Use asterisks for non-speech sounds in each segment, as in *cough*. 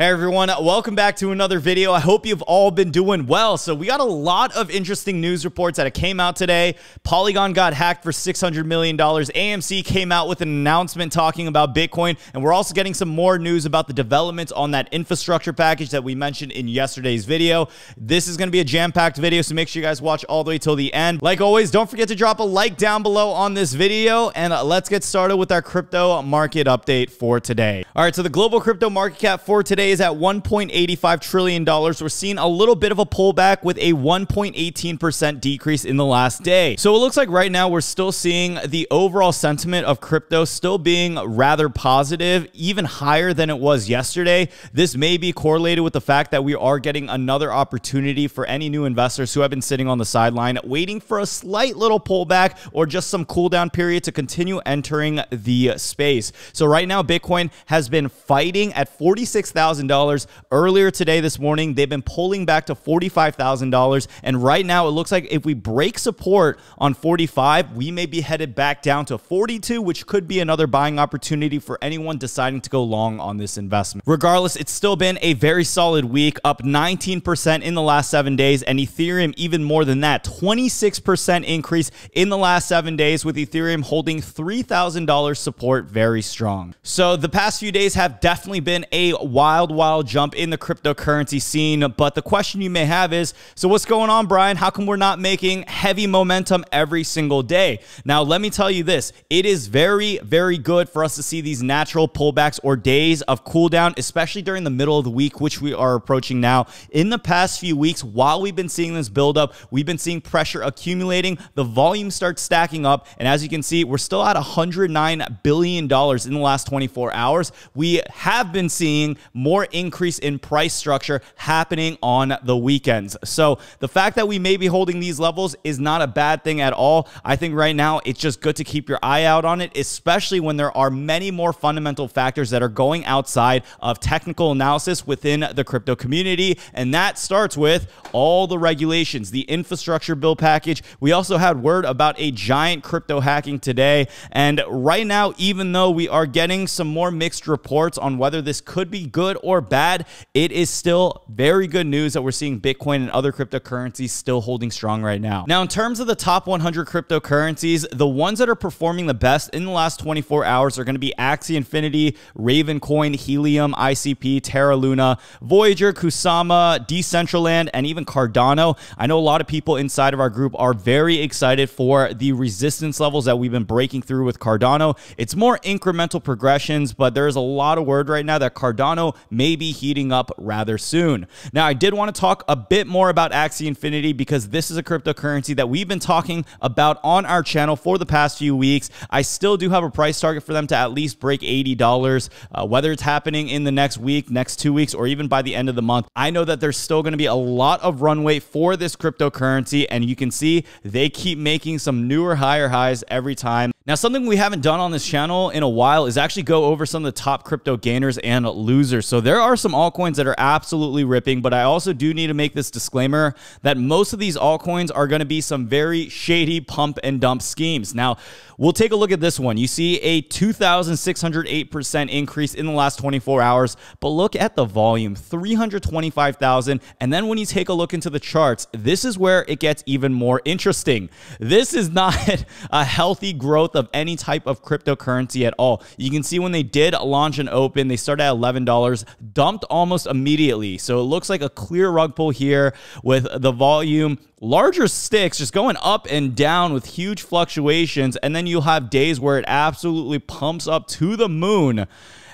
Hey everyone, welcome back to another video. I hope you've all been doing well. So we got a lot of interesting news reports that came out today. Polygon got hacked for $600 million. AMC came out with an announcement talking about Bitcoin. And we're also getting some more news about the developments on that infrastructure package that we mentioned in yesterday's video. This is going to be a jam-packed video, so make sure you guys watch all the way till the end. Like always, don't forget to drop a like down below on this video. And uh, let's get started with our crypto market update for today. All right, so the global crypto market cap for today is at $1.85 trillion. We're seeing a little bit of a pullback with a 1.18% decrease in the last day. So it looks like right now we're still seeing the overall sentiment of crypto still being rather positive, even higher than it was yesterday. This may be correlated with the fact that we are getting another opportunity for any new investors who have been sitting on the sideline waiting for a slight little pullback or just some cool down period to continue entering the space. So right now Bitcoin has been fighting at 46,000 $45,000. Earlier today, this morning, they've been pulling back to $45,000. And right now, it looks like if we break support on 45, we may be headed back down to 42, which could be another buying opportunity for anyone deciding to go long on this investment. Regardless, it's still been a very solid week, up 19% in the last seven days, and Ethereum even more than that, 26% increase in the last seven days, with Ethereum holding $3,000 support very strong. So the past few days have definitely been a wild wild, wild jump in the cryptocurrency scene. But the question you may have is so, what's going on, Brian? How come we're not making heavy momentum every single day? Now, let me tell you this it is very, very good for us to see these natural pullbacks or days of cooldown, especially during the middle of the week, which we are approaching now. In the past few weeks, while we've been seeing this buildup, we've been seeing pressure accumulating, the volume starts stacking up. And as you can see, we're still at $109 billion in the last 24 hours. We have been seeing more more increase in price structure happening on the weekends. So the fact that we may be holding these levels is not a bad thing at all. I think right now it's just good to keep your eye out on it, especially when there are many more fundamental factors that are going outside of technical analysis within the crypto community. And that starts with all the regulations, the infrastructure bill package. We also had word about a giant crypto hacking today. And right now, even though we are getting some more mixed reports on whether this could be good or bad, it is still very good news that we're seeing Bitcoin and other cryptocurrencies still holding strong right now. Now, in terms of the top 100 cryptocurrencies, the ones that are performing the best in the last 24 hours are going to be Axie Infinity, Raven Coin, Helium, ICP, Terra Luna, Voyager, Kusama, Decentraland, and even Cardano. I know a lot of people inside of our group are very excited for the resistance levels that we've been breaking through with Cardano. It's more incremental progressions, but there is a lot of word right now that Cardano may be heating up rather soon. Now, I did want to talk a bit more about Axie Infinity because this is a cryptocurrency that we've been talking about on our channel for the past few weeks. I still do have a price target for them to at least break $80, uh, whether it's happening in the next week, next two weeks, or even by the end of the month. I know that there's still going to be a lot of runway for this cryptocurrency, and you can see they keep making some newer higher highs every time. Now, something we haven't done on this channel in a while is actually go over some of the top crypto gainers and losers. So there are some altcoins that are absolutely ripping, but I also do need to make this disclaimer that most of these altcoins are going to be some very shady pump and dump schemes. Now, we'll take a look at this one. You see a 2,608% increase in the last 24 hours, but look at the volume, 325,000. And then when you take a look into the charts, this is where it gets even more interesting. This is *laughs* not a healthy growth growth of any type of cryptocurrency at all. You can see when they did launch and open, they started at $11, dumped almost immediately. So it looks like a clear rug pull here with the volume larger sticks just going up and down with huge fluctuations. And then you'll have days where it absolutely pumps up to the moon.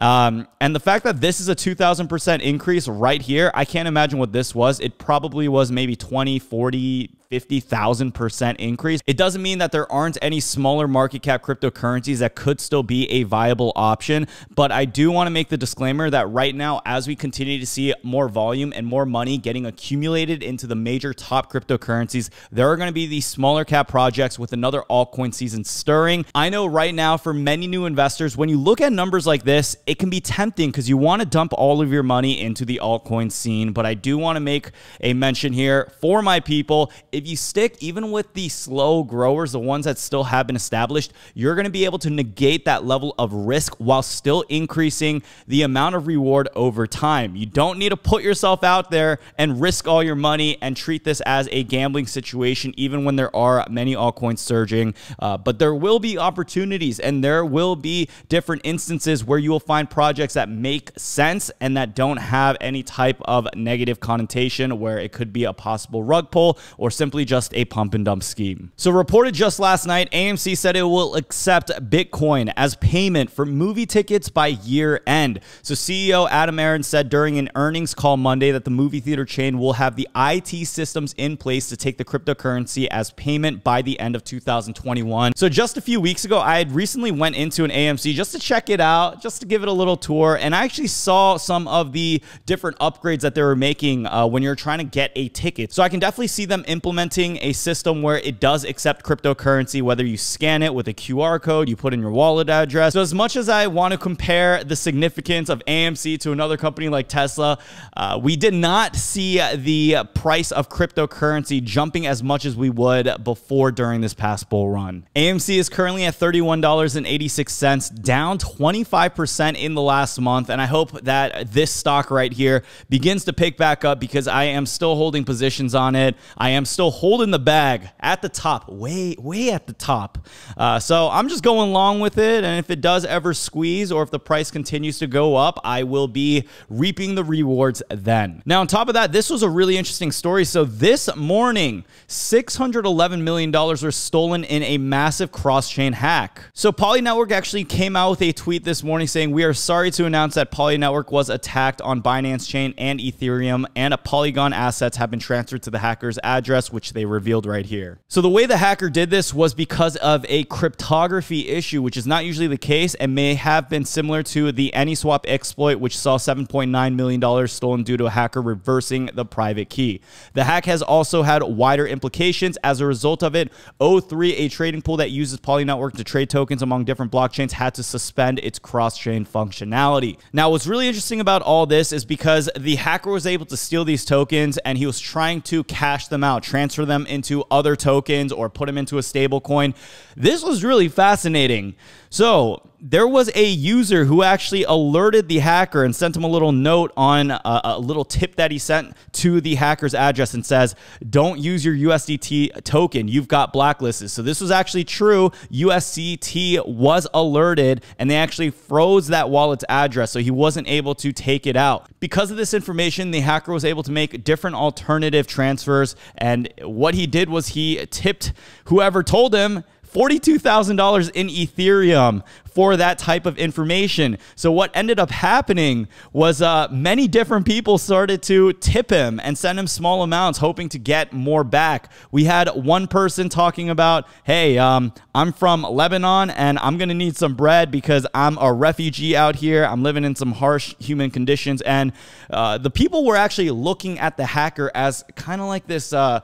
Um, and the fact that this is a 2000% increase right here, I can't imagine what this was. It probably was maybe 20, 40, 50,000% increase. It doesn't mean that there aren't any smaller market cap cryptocurrencies that could still be a viable option, but I do want to make the disclaimer that right now, as we continue to see more volume and more money getting accumulated into the major top cryptocurrencies, there are going to be these smaller cap projects with another altcoin season stirring. I know right now for many new investors, when you look at numbers like this, it can be tempting because you want to dump all of your money into the altcoin scene. But I do want to make a mention here for my people. If you stick even with the slow growers, the ones that still have been established, you're going to be able to negate that level of risk while still increasing the amount of reward over time. You don't need to put yourself out there and risk all your money and treat this as a gambling situation, even when there are many altcoins surging. Uh, but there will be opportunities and there will be different instances where you will find projects that make sense and that don't have any type of negative connotation where it could be a possible rug pull or simply just a pump and dump scheme. So, reported just last night, AMC said it will accept Bitcoin as payment for movie tickets by year end. So, CEO Adam Aron said during an earnings call Monday that the movie theater chain will have the IT systems in place to take the cryptocurrency as payment by the end of 2021. So, just a few weeks ago, I had recently went into an AMC just to check it out, just to give it a little tour, and I actually saw some of the different upgrades that they were making uh, when you're trying to get a ticket. So, I can definitely see them implementing a system where it does accept cryptocurrency, whether you scan it with a QR code, you put in your wallet address. So, as much as I want to compare the significance of AMC to another company like Tesla, uh, we did not see the price of cryptocurrency jumping as much as we would before during this past bull run. AMC is currently at $31.86, down 25% in the last month. And I hope that this stock right here begins to pick back up because I am still holding positions on it. I am still holding the bag at the top, way, way at the top. Uh, so I'm just going along with it. And if it does ever squeeze or if the price continues to go up, I will be reaping the rewards then. Now, on top of that, this was a really interesting story. So this morning, $611 million were stolen in a massive cross-chain hack. So Poly Network actually came out with a tweet this morning saying, we are sorry to announce that Poly Network was attacked on Binance Chain and Ethereum and a Polygon assets have been transferred to the hacker's address, which they revealed right here. So the way the hacker did this was because of a cryptography issue, which is not usually the case and may have been similar to the AnySwap exploit, which saw $7.9 million stolen due to a hacker reversing the private key. The hack has also had wider implications. As a result of it, O3, a trading pool that uses Poly Network to trade tokens among different blockchains, had to suspend its cross-chain functionality. Now, what's really interesting about all this is because the hacker was able to steal these tokens and he was trying to cash them out, transfer them into other tokens or put them into a stable coin. This was really fascinating. So, there was a user who actually alerted the hacker and sent him a little note on a, a, little tip that he sent to the hacker's address and says, Don't use your USDT token. You've got blacklisted. So this was actually true. USDT was alerted and they actually froze that wallet's address. So he wasn't able to take it out. Because of this information, the hacker was able to make different alternative transfers. And what he did was he tipped whoever told him $42,000 in Ethereum for that type of information. So what ended up happening was uh, many different people started to tip him and send him small amounts, hoping to get more back. We had one person talking about, "Hey, um, I'm from Lebanon and I'm gonna need some bread because I'm a refugee out here. I'm living in some harsh human conditions." And uh, the people were actually looking at the hacker as kind of like this uh,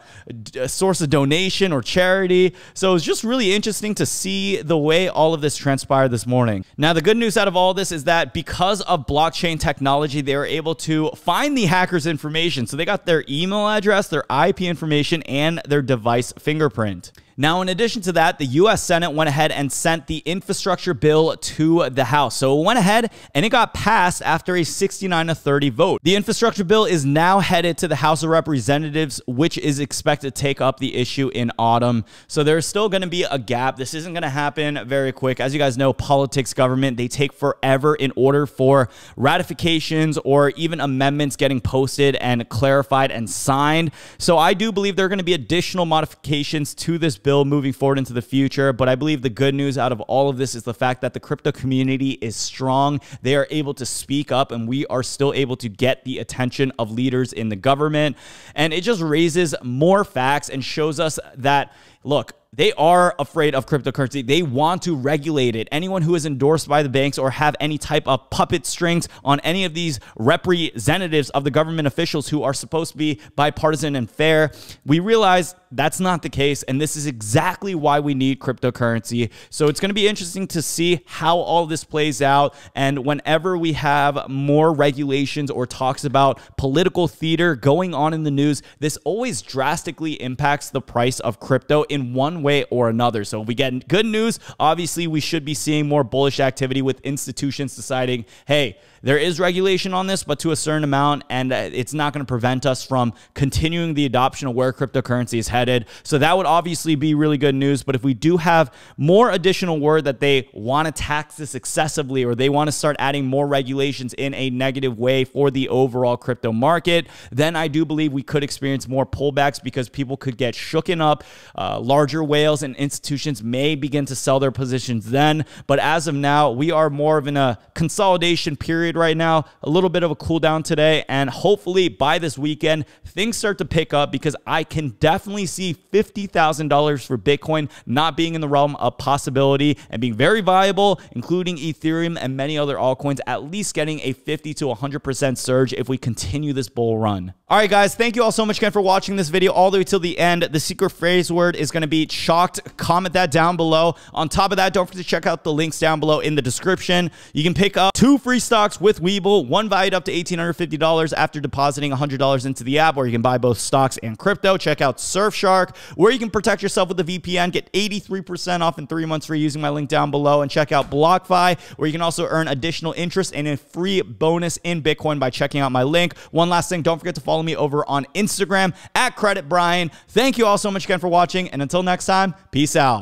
source of donation or charity. So it was just really interesting to see the way all of this transpired this morning. Now, the good news out of all this is that because of blockchain technology, they were able to find the hacker's information. So they got their email address, their IP information, and their device fingerprint. Now, in addition to that, the U.S. Senate went ahead and sent the infrastructure bill to the House. So it went ahead and it got passed after a 69 to 30 vote. The infrastructure bill is now headed to the House of Representatives, which is expected to take up the issue in autumn. So there's still going to be a gap. This isn't going to happen very quick. As you guys know, politics, government, they take forever in order for ratifications or even amendments getting posted and clarified and signed. So I do believe there are going to be additional modifications to this bill moving forward into the future. But I believe the good news out of all of this is the fact that the crypto community is strong. They are able to speak up, and we are still able to get the attention of leaders in the government. And it just raises more facts and shows us that look, they are afraid of cryptocurrency. They want to regulate it. Anyone who is endorsed by the banks or have any type of puppet strings on any of these representatives of the government officials who are supposed to be bipartisan and fair, we realize that's not the case. And this is exactly why we need cryptocurrency. So it's going to be interesting to see how all this plays out. And whenever we have more regulations or talks about political theater going on in the news, this always drastically impacts the price of crypto one way or another. So if we get good news, obviously we should be seeing more bullish activity with institutions deciding, hey, there is regulation on this, but to a certain amount, and uh, it's not going to prevent us from continuing the adoption of where cryptocurrency is headed. So that would obviously be really good news. But if we do have more additional word that they want to tax this excessively or they want to start adding more regulations in a negative way for the overall crypto market, then I do believe we could experience more pullbacks because people could get shooken up. Uh, larger whales and institutions may begin to sell their positions then. But as of now, we are more of in a consolidation period right now, a little bit of a cool down today, and hopefully by this weekend, things start to pick up because I can definitely see $50,000 for Bitcoin not being in the realm of possibility and being very viable, including Ethereum and many other altcoins, at least getting a 50 to 100% surge if we continue this bull run. All right, guys, thank you all so much again for watching this video all the way till the end. The secret phrase word is going to be chalked. Comment that down below. On top of that, don't forget to check out the links down below in the description. You can pick up two free stocks with Webull, one valued up to $1,850 after depositing $100 into the app, or you can buy both stocks and crypto. Check out Surfshark, where you can protect yourself with a VPN, get 83% off in three months for using my link down below, and check out BlockFi, where you can also earn additional interest and a free bonus in Bitcoin by checking out my link. One last thing, don't forget to follow follow me over on Instagram at Credit Brian. Thank you all so much again for watching. And until next time, peace out.